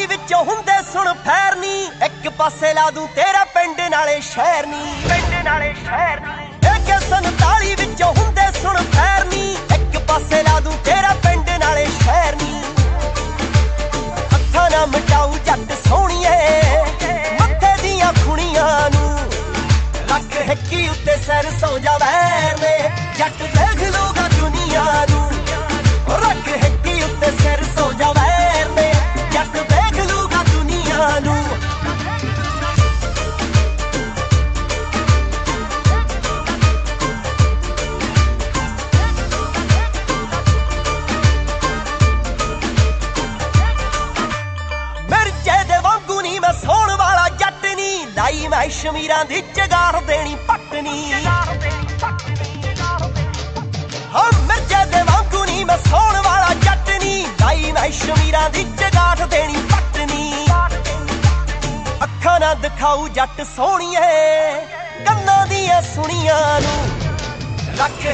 47 ਵਿੱਚੋਂ ਹੁੰਦੇ ਸੁਣ ਫੈਰਨੀ ਇੱਕ ਪਾਸੇ ਲਾ ਦੂੰ ਤੇਰਾ ਪਿੰਡ, ਨਾਲੇ ਸ਼ਹਿਰ ਨੀ। ਪਿੰਡ, ਨਾਲੇ ਸ਼ਹਿਰ ਨੀ। ਇੱਕ 47 ਵਿੱਚੋਂ ਹੁੰਦੇ ਸੁਣ ਫੈਰਨੀ ਇੱਕ ਪਾਸੇ ਲਾ ਦੂੰ ਤੇਰਾ ਪਿੰਡ, ਨਾਲੇ ਸ਼ਹਿਰ ਨੀ। ਹੱਥਾਂ ਨਾ ਮਟਾਉ ਜੱਟ ਸੋਹਣੀਏ। ਮੱਥੇ ਦੀਆਂ ਖੁਣੀਆਂ ਨੂੰ ਰੱਖ, ਹੱਕੀ ਉੱਤੇ ਸਿਰ ਸੌ ਜਾ ਲਾਈ ਮੈਂ ਦੀ ਜਗਾਰ ਦੇਣੀ ਪਟਣੀ। ਹਾਂ ਮਿਰਜੇ ਦੇ ਵਾਂਗੂ ਨਹੀਂ ਮੈਂ ਸੌਣ ਵਾਲਾ ਜੱਟ ਨਹੀਂ ਲਾਈ ਮੈਂ ਸ਼ਮੀਰਾਂ ਦੀ ਜਗਾਰ ਦੇਣੀ ਪਟਣੀ। ਅੱਖਾਂ ਨਾ ਦਿਖਾਊ ਜੱਟ ਸੋਹਣੀਏ। ਕੰਨਾਂ ਦੀਆਂ ਸੁਣੀਆਂ ਨੂੰ। ਰੱਖ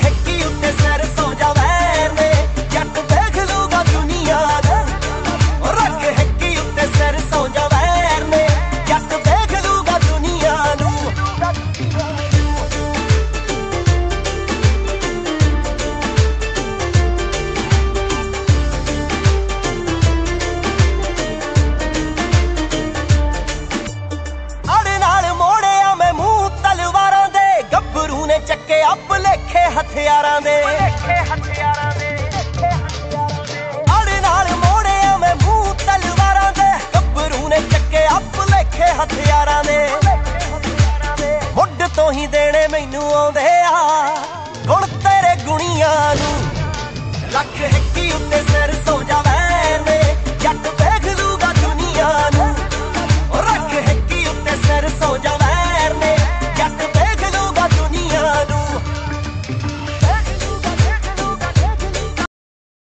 ਹਥਿਆਰਾਂ ਦੇ। ਆੜੇ ਨਾਲ ਮੋੜਿਆ ਮੈਂ ਮੂੰਹ ਤਲਵਾਰਾਂ ਦੇ। ਗੱਭਰੂ ਨੇ ਚੱਕੇ ਆਪ ਲੇਖੇ ਹਥਿਆਰਾਂ ਦੇ। ਮੁੱਢ ਤੋਂ ਹੀ ਦੇਣੇ ਮੈਨੂੰ ਆਉਂਦੇ ਆ। ਗੁਣ ਤੇਰੇ ਗੁਣੀਆਂ ਨੂੰ ਰੱਖ